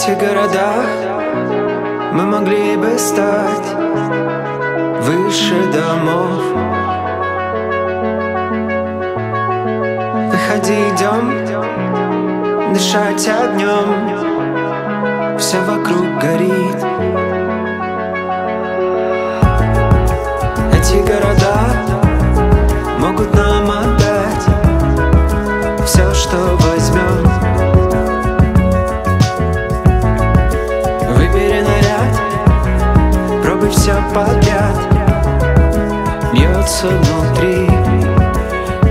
Этих городах мы могли бы стать выше домов. Выходи, идем, дышать огнем. Все вокруг горит. Эти города подряд. Льется внутри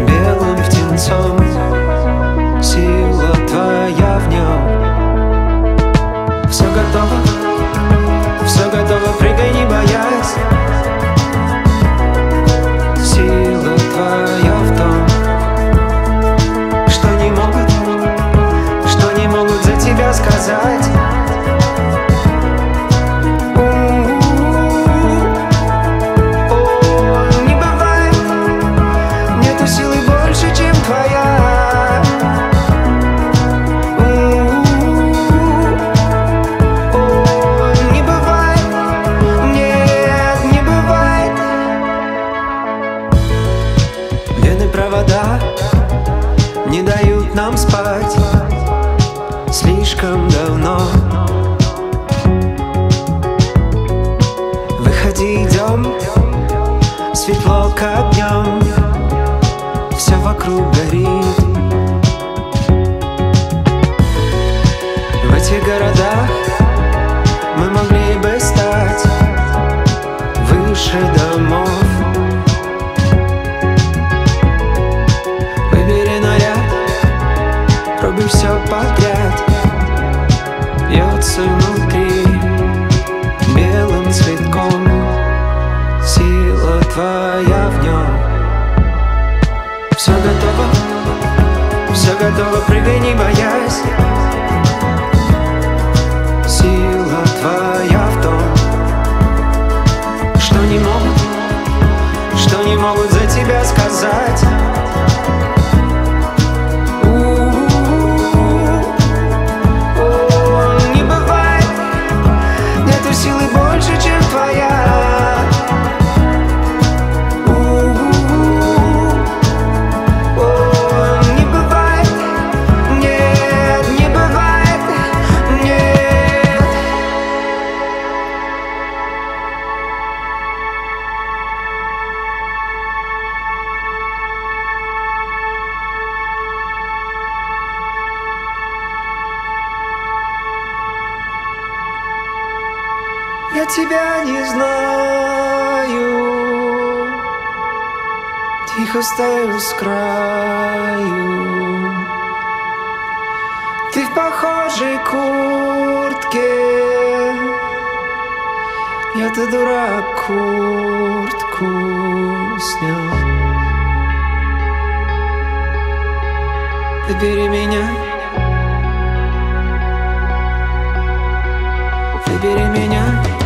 белым птенцом провода не дают нам спать слишком давно. Выходи, идем, светло как днем, все вокруг горит. В этих городах мы могли бы стать выше домов. Тебя не знаю. Тихо стою с краю. Ты в похожей куртке. Я-то дурак куртку снял. Выбери меня. Выбери меня